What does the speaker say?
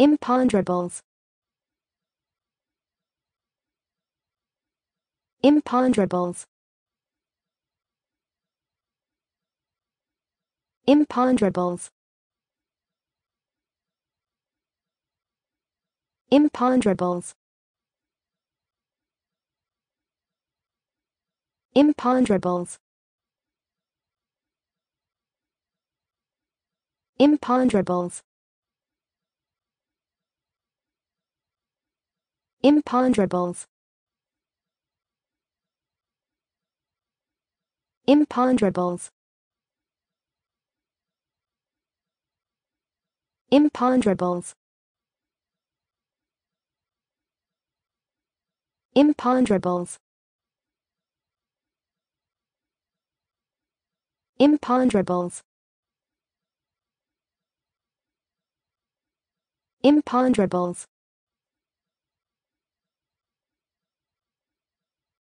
Imponderables. Imponderables. Imponderables. Imponderables. Imponderables. Imponderables. Imponderables. Imponderables. Imponderables. Imponderables. Imponderables. Imponderables.